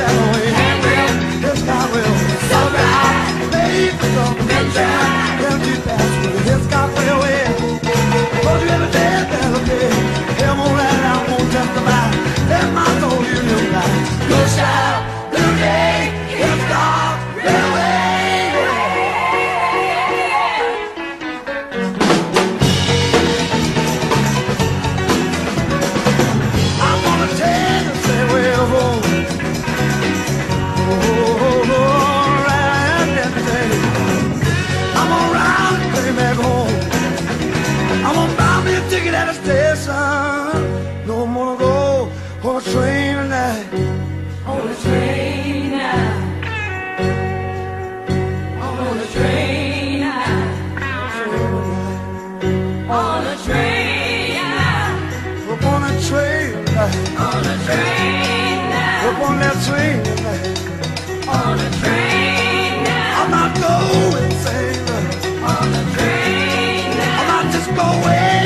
settle. We're on that train. On train now. I'm not going, sailor. On the train now. I'm not just going.